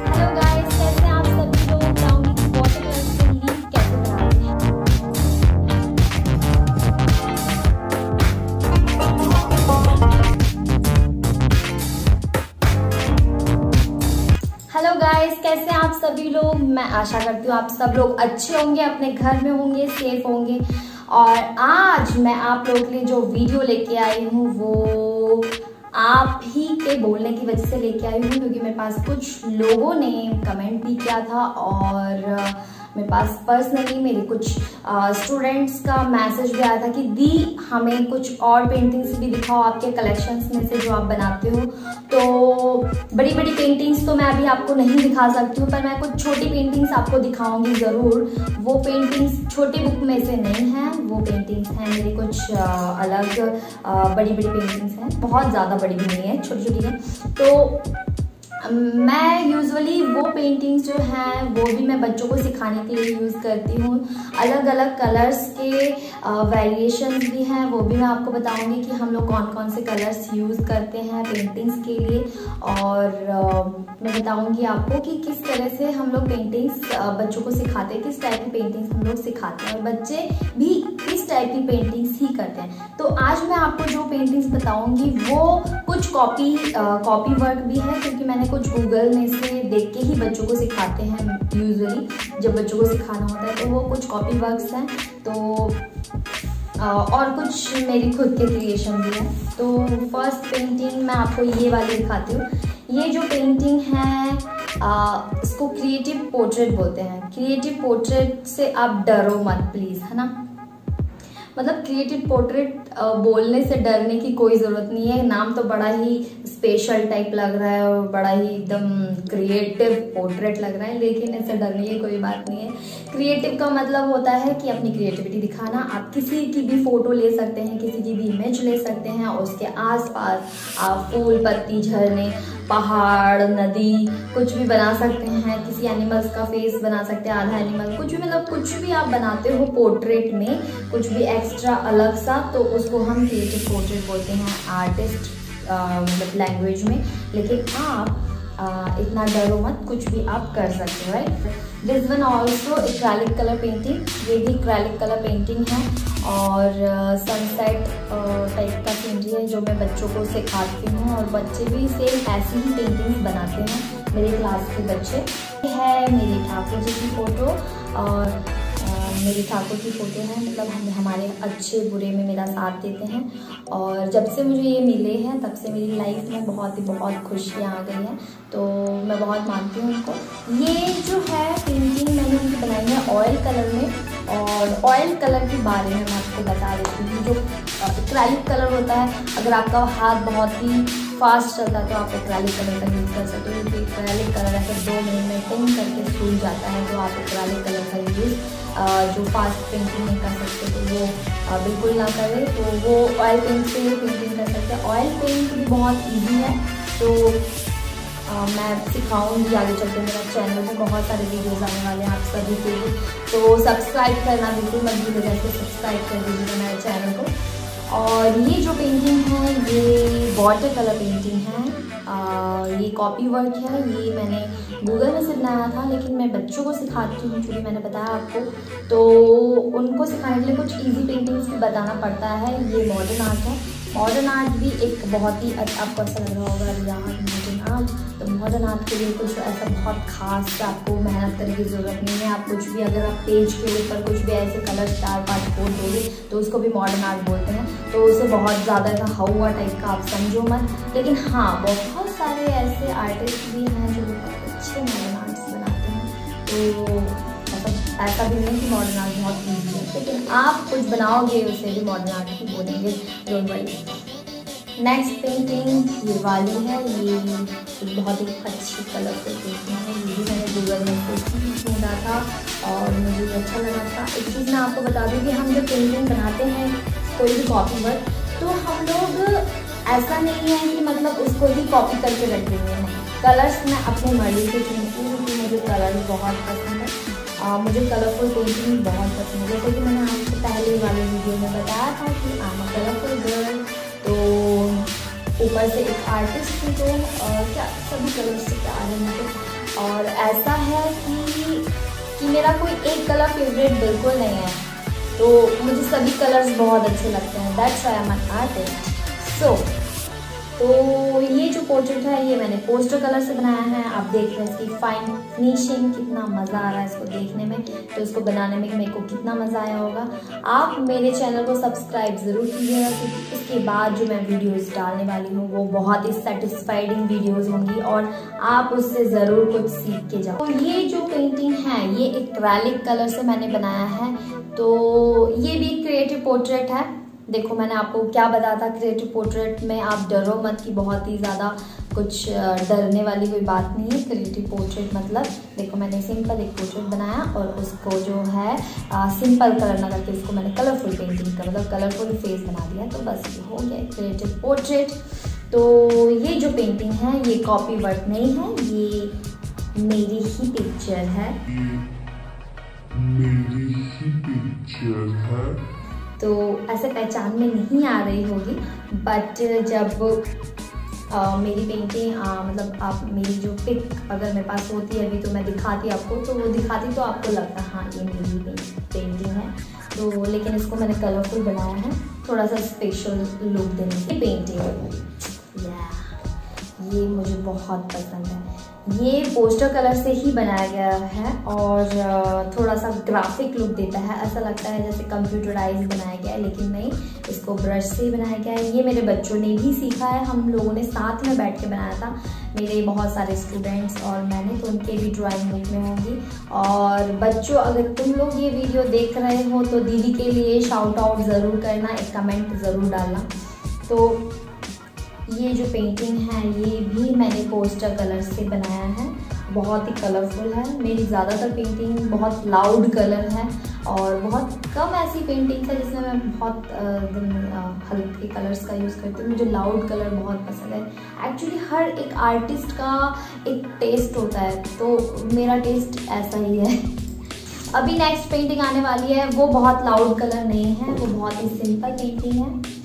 Hello guys कैसे आप सभी लोग कैसे आप सभी लोग? मैं आशा करती हूँ आप सब लोग अच्छे होंगे, अपने घर में होंगे सेफ़ होंगे। और आज मैं आप लोगों के लिए जो वीडियो लेके आई हूँ, वो आप ही के बोलने की वजह से लेके आई हूँ, क्योंकि मेरे पास कुछ लोगों ने कमेंट भी किया था और मेरे पास पर्सनली मेरे कुछ स्टूडेंट्स का मैसेज भी आया था कि दी, हमें कुछ और पेंटिंग्स भी दिखाओ आपके कलेक्शंस में से जो आप बनाते हो। बड़ी बड़ी पेंटिंग्स तो मैं अभी आपको नहीं दिखा सकती हूँ, पर मैं कुछ छोटी पेंटिंग्स आपको दिखाऊँगी ज़रूर। वो पेंटिंग्स छोटी बुक में से नहीं हैं, वो पेंटिंग्स हैं मेरी कुछ अलग बड़ी बड़ी पेंटिंग्स हैं, बहुत ज़्यादा बड़ी भी नहीं है छोटी छोटी हैं। तो मैं यूजुअली वो पेंटिंग्स जो हैं वो भी मैं बच्चों को सिखाने के लिए यूज़ करती हूँ। अलग अलग कलर्स के वेरिएशंस भी हैं वो भी मैं आपको बताऊँगी कि हम लोग कौन कौन से कलर्स यूज़ करते हैं पेंटिंग्स के लिए। और अ, मैं बताऊँगी आपको कि किस तरह से हम लोग पेंटिंग्स बच्चों को सिखाते हैं किस टाइप की पेंटिंग्स हम लोग सिखाते हैं। और बच्चे भी इस टाइप की पेंटिंग्स ही करते हैं। तो आज मैं आपको जो पेंटिंग्स बताऊँगी वो कुछ कॉपी कॉपी वर्क भी है क्योंकि मैंने कुछ गूगल में से देख के ही बच्चों को सिखाते हैं यूजुअली जब बच्चों को सिखाना होता है तो वो कुछ कॉपी वर्क्स हैं। तो और कुछ मेरी खुद के क्रिएशन भी हैं। तो फ़र्स्ट पेंटिंग मैं आपको ये वाली दिखाती हूँ। ये जो पेंटिंग है अ, इसको क्रिएटिव पोर्ट्रेट बोलते हैं। क्रिएटिव पोर्ट्रेट से आप डरो मत प्लीज़ है ना? मतलब क्रिएटेड पोर्ट्रेट बोलने से डरने की कोई ज़रूरत नहीं है। नाम तो बड़ा ही स्पेशल टाइप लग रहा है और बड़ा ही एकदम क्रिएटिव पोर्ट्रेट लग रहा है, लेकिन ऐसे डरने की कोई बात नहीं है। क्रिएटिव का मतलब होता है कि अपनी क्रिएटिविटी दिखाना। आप किसी की भी फ़ोटो ले सकते हैं, किसी की भी इमेज ले सकते हैं और उसके आसपास आप फूल, पत्ती, झरने, पहाड़, नदी कुछ भी बना सकते हैं, किसी एनिमल्स का फेस बना सकते हैं, आधा एनिमल कुछ भी मतलब कुछ भी आप बनाते हो पोर्ट्रेट में, कुछ भी एक्स्ट्रा अलग सा तो उसको हम क्रिएटिव पोर्ट्रेट बोलते हैं आर्टिस्ट मतलब लैंग्वेज में। लेकिन आप आ, इतना डरो मत कुछ भी आप कर सकते हो write this one also acrylic colour painting ये भी इक्रैलिक कलर पेंटिंग है और सनसेट टाइप का सीनरी है जो मैं बच्चों को सिखाती हूँ और बच्चे भी सेम ऐसी ही पेंटिंग्स बनाते हैं। मेरे क्लास के बच्चे। है मेरी ठाकुर जी की फ़ोटो और मेरी ठाकुर की फ़ोटो है मतलब हम, हमारे अच्छे बुरे में मेरा साथ देते हैं। और जब से मुझे ये मिले हैं, तब से मेरी लाइफ में बहुत ही बहुत खुशियाँ आ गई हैं। तो मैं बहुत मानती हूँ उनको। ये जो है पेंटिंग मैंने उनकी बनाई है ऑयल कलर में। और ऑयल कलर के बारे में मैं आपको बता देती हूँ। जो एक्रेलिक कलर होता है, अगर आपका हाथ बहुत ही फास्ट चलता है तो आप एक्रेलिक कलर का यूज़ कर सकते हो क्योंकि एक्रेलिक कलर ऐसे दो मिनट में टिंग करके सूख जाता है तो आप एक्रेलिक कलर का यूज़ जो फास्ट पेंटिंग नहीं कर सकते तो वो बिल्कुल ना करें। तो वो ऑयल पेंट से ही पेंटिंग कर सकते हैं। ऑयल पेंट भी बहुत ईजी है तो अ, मैं सिखाऊँगी आगे चलते मेरा चैनल में बहुत सारे वीडियोस आने वाले हैं आप सभी के लिए। तो सब्सक्राइब करना बिल्कुल मत भूलिएगा इसको सब्सक्राइब कर दीजिएगा मेरे चैनल को। और ये जो पेंटिंग है ये वाटर कलर पेंटिंग है। आ, ये कॉपी वर्क है। ये मैंने गूगल में से बनाया था लेकिन मैं बच्चों को सिखाती हूँ जो मैंने बताया आपको। तो उनको सिखाने के लिए कुछ इजी पेंटिंग्स भी बताना पड़ता है। ये मॉडर्न आर्ट है। मॉडर्न आर्ट भी एक बहुत ही अच्छा आपको ऐसा लग रहा होगा यहाँ मॉडर्न आर्ट तो आर्ट के लिए कुछ ऐसा बहुत खास आपको मेहनत करने की ज़रूरत नहीं है। आप कुछ भी अगर आप पेज के ऊपर कुछ भी ऐसे कलर चार पाँच कोड दोगे तो उसको भी मॉडर्न आर्ट बोलते हैं। तो उसे बहुत ज़्यादा ऐसा हवा टाइप का आप समझो मत। लेकिन हाँ बहुत सारे ऐसे आर्टिस्ट भी हैं जो अच्छे मॉडर्न आर्ट्स बनाते हैं। तो मतलब ऐसा भी नहीं कि मॉडर्न आर्ट बहुत ईजी है। लेकिन आप कुछ बनाओगे, उसे भी मॉडर्न आर्ट ही बोलेंगे डोंट वरी नेक्स्ट पेंटिंग ये वाली है ये बहुत ही अच्छी कलरफुल पेंटिंग है। ये भी मैंने गूगल में से ढूंढा था और मुझे ये अच्छा लगा था। एक चीज़ मैं आपको बता दूँ कि हम जब पेंटिंग बनाते हैं कोई भी कॉपी वर्क तो हम लोग ऐसा नहीं है कि मतलब उसको ही कॉपी करके रख देंगे। हैं कलर्स मैं अपने मर्ज़ी से चुनती हूँ कि मुझे कलर बहुत पसंद है। आ, मुझे कलरफुल पेंटिंग बहुत पसंद है। जैसे कि मैंने आपको पहले वाले वीडियो में बताया था कि आई एम कलरफुल गर्ल तो ऊपर से एक आर्टिस्ट भी तो और क्या सभी कलर्स से प्यार है? मुझे और ऐसा है कि कि मेरा कोई एक कलर फेवरेट बिल्कुल नहीं है। तो मुझे सभी कलर्स बहुत अच्छे लगते हैं। That's I am an artist so तो ये जो पोर्ट्रेट है, ये मैंने पोस्टर कलर से बनाया है। आप देख रहे हैं इसकी फाइन फिनिशिंग कितना मज़ा आ रहा है इसको देखने में। तो इसको बनाने में मेरे को कितना मज़ा आया होगा। आप मेरे चैनल को सब्सक्राइब ज़रूर कीजिएगा, क्योंकि इसके बाद जो मैं वीडियोस डालने वाली हूँ, वो बहुत ही सेटिस्फाइडिंग वीडियोस होंगी और आप उससे ज़रूर कुछ सीख के जाओ। तो ये जो पेंटिंग है, ये एक कलर से मैंने बनाया है। तो ये भी क्रिएटिव पोर्ट्रेट है। देखो मैंने आपको क्या बताया था क्रिएटिव पोर्ट्रेट में आप डरो मत कि बहुत ही ज़्यादा कुछ डरने वाली कोई बात नहीं है। क्रिएटिव पोर्ट्रेट मतलब देखो मैंने सिंपल एक पोर्ट्रेट बनाया और उसको जो है आ, सिंपल कलर ना करके उसको मैंने कलरफुल पेंटिंग का मतलब कलरफुल फेस बना दिया। तो बस ये हो गया क्रिएटिव पोर्ट्रेट तो ये जो पेंटिंग है ये कॉपी वर्क नहीं है ये मेरी ही पिक्चर है। मेरी ही पिक्चर है। तो ऐसे पहचान में नहीं आ रही होगी बट जब आ, मेरी पेंटिंग मतलब आप मेरी जो पिक अगर मेरे पास होती है अभी तो मैं दिखाती आपको तो वो दिखाती तो आपको लगता हाँ ये मेरी पेंटिंग है। तो लेकिन इसको मैंने कलरफुल बनाया है थोड़ा सा स्पेशल लुक देने की पेंटिंग ये मुझे बहुत पसंद है। ये पोस्टर कलर से ही बनाया गया है और थोड़ा सा ग्राफिक लुक देता है। ऐसा लगता है जैसे कंप्यूटराइज बनाया गया है, लेकिन नहीं, इसको ब्रश से ही बनाया गया है। ये मेरे बच्चों ने भी सीखा है। हम लोगों ने साथ में बैठ के बनाया था। मेरे बहुत सारे स्टूडेंट्स और मैंने तो उनके भी ड्राइंग बुक में होंगी। और बच्चों, अगर तुम लोग ये वीडियो देख रहे हो तो दीदी के लिए शाउट आउट ज़रूर करना, एक कमेंट ज़रूर डालना। तो ये जो पेंटिंग है, ये भी मैंने पोस्टर कलर से बनाया है। बहुत ही कलरफुल है। मेरी ज़्यादातर पेंटिंग बहुत लाउड कलर है और बहुत कम ऐसी पेंटिंग्स है जिसमें मैं बहुत हल्के कलर्स का यूज़ करती हूँ। मुझे लाउड कलर बहुत पसंद है। एक्चुअली हर एक आर्टिस्ट का एक टेस्ट होता है तो मेरा टेस्ट ऐसा ही है। अभी नेक्स्ट पेंटिंग आने वाली है। वो बहुत लाउड कलर नहीं है, वो बहुत ही सिंपल पेंटिंग है।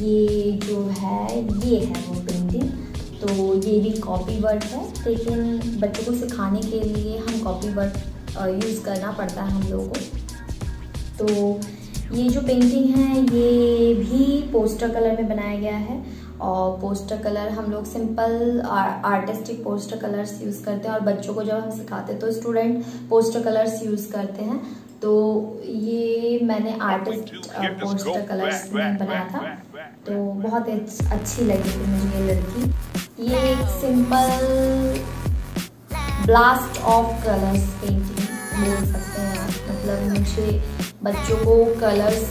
ये जो है, ये है वो पेंटिंग तो ये भी कॉपी वर्क है, लेकिन बच्चों को सिखाने के लिए हम कॉपी वर्क यूज़ करना पड़ता है हम लोगों को। तो ये जो पेंटिंग है, ये भी पोस्टर कलर में बनाया गया है और पोस्टर कलर हम लोग simple artistic poster colours use करते हैं और बच्चों को जब हम सिखाते हैं तो स्टूडेंट पोस्टर कलर्स यूज़ करते हैं। तो ये मैंने आर्टिस्ट पोस्टर कलर्स में बनाया था। तो बहुत अच्छी लगी थी मुझे ये लड़की। ये एक simple blast of colours painting बोल सकते हैं आप। मतलब मुझे बच्चों को कलर्स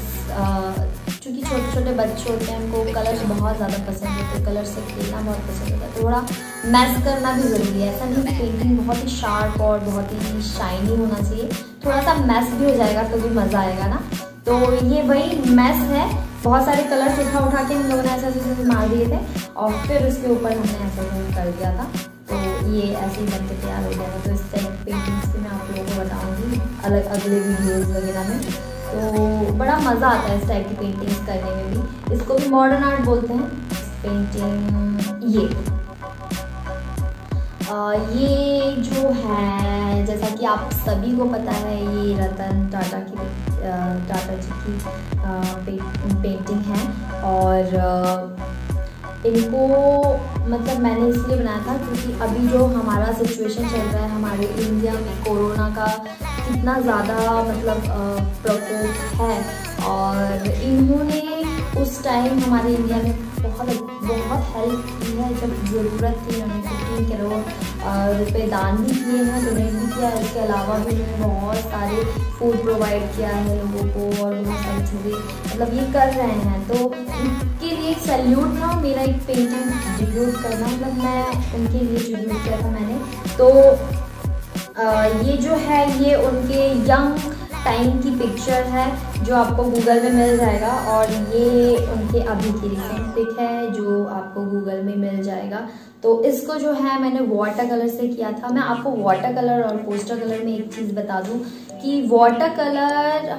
क्योंकि छोटे छोटे बच्चे होते हैं, उनको कलर्स बहुत ज़्यादा पसंद होते हैं कलर से खेलना बहुत पसंद होता है। थोड़ा मैस करना भी ज़रूरी है, ऐसा नहीं पेंटिंग बहुत ही शार्प और बहुत ही शाइनी होना चाहिए। थोड़ा सा मैस भी हो जाएगा तो भी मज़ा आएगा ना? तो ये वही मैस है। बहुत सारे कलर्स उठा उठा के हम लोगों ने ऐसे ऐसे मार दिए थे, और फिर उसके ऊपर हमने ऐसे कर दिया था। तो ये ऐसे ही बनके तैयार हो जाएगा। तो इस टाइप पेंटिंग्स भी मैं आप लोगों को बताऊँगी अलग अगले वीडियोज़ वगैरह में। तो बड़ा मज़ा आता है इस टाइप की पेंटिंग्स करने में भी। इसको भी मॉडर्न आर्ट बोलते हैं। पेंटिंग ये। आ, ये जो है जैसा कि आप सभी को पता है ये रतन टाटा की टाटा जी की पे, पेंटिंग है। और इनको मतलब मैंने इसलिए बनाया था क्योंकि अभी जो हमारा सिचुएशन चल रहा है हमारे इंडिया में कोरोना का कितना ज़्यादा मतलब प्रकोप है और इन्होंने उस टाइम हमारे इंडिया में बहुत बहुत हेल्प की है, जब ज़रूरत थी उन्होंने फिफ्टीन करोड़ रुपए दान भी किए हैं डोनेट भी किया इसके अलावा भी उन्होंने बहुत सारे फ़ूड प्रोवाइड किया है लोगों को और बहुत सारी चीज़ें मतलब ये कर रहे हैं। तो उनके लिए सैल्यूट था, मेरा एक पेंटिंग डिब्यूट करना मतलब मैं उनके लिए डिब्यूट किया था मैंने। तो ये जो है, ये उनके यंग टाइम की पिक्चर है, जो आपको गूगल में मिल जाएगा और ये उनके अभी की रिसेंट पिक है, जो आपको गूगल में मिल जाएगा। तो इसको जो है मैंने वाटर कलर से किया था। मैं आपको वाटर कलर और पोस्टर कलर में एक चीज़ बता दूँ कि वाटर कलर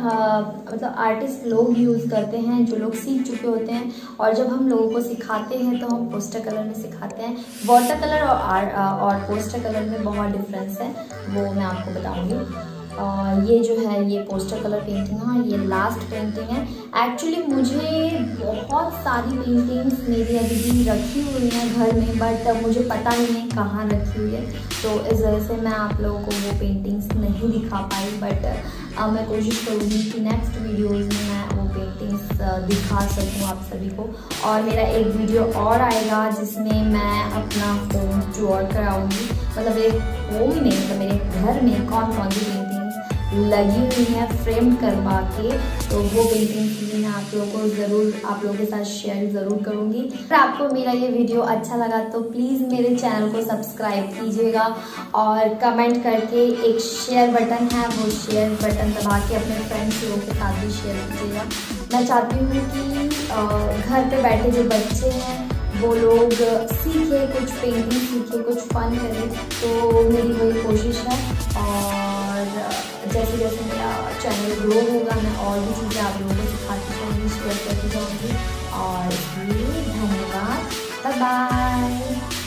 मतलब आर्टिस्ट लोग यूज़ करते हैं, जो लोग सीख चुके होते हैं और जब हम लोगों को सिखाते हैं तो हम पोस्टर कलर में सिखाते हैं। वाटर कलर और और पोस्टर कलर में बहुत डिफरेंस है, वो मैं आपको बताऊँगी। और ये जो है, ये पोस्टर कलर पेंटिंग है, ये लास्ट पेंटिंग है। एक्चुअली मुझे बहुत सारी पेंटिंग्स मेरी अभी भी रखी हुई हैं घर में बट मुझे पता ही नहीं कहाँ रखी हुई है। तो इस वजह से मैं आप लोगों को वो पेंटिंग्स नहीं दिखा पाई बट अब मैं कोशिश करूँगी कि नेक्स्ट वीडियोज़ में मैं वो पेंटिंग्स दिखा सकूँ आप सभी को। और मेरा एक वीडियो और आएगा जिसमें मैं अपना होम टूर कराऊँगी। मतलब एक होम में मतलब मेरे घर में कौन कौन सी लगी हुई है फ्रेम करवा के तो वो पेंटिंग मैं आप लोगों को ज़रूर, आप लोगों के साथ शेयर ज़रूर करूँगी। अगर आपको मेरा ये वीडियो अच्छा लगा तो प्लीज़ मेरे चैनल को सब्सक्राइब कीजिएगा और कमेंट करके एक शेयर बटन है, वो शेयर बटन दबा के अपने फ्रेंड्स लोगों के साथ भी शेयर कीजिएगा। मैं चाहती हूँ कि घर पे बैठे जो बच्चे हैं वो लोग सीखे कुछ पेंटिंग सीखे कुछ फन करें तो मेरी वही कोशिश है। और जैसे जैसे मेरा चैनल ग्रो होगा, मैं और भी चीज़ें आप लोगों को सिखाती जाऊँगी शेयर करती जाऊँगी। और धन्यवाद। बाय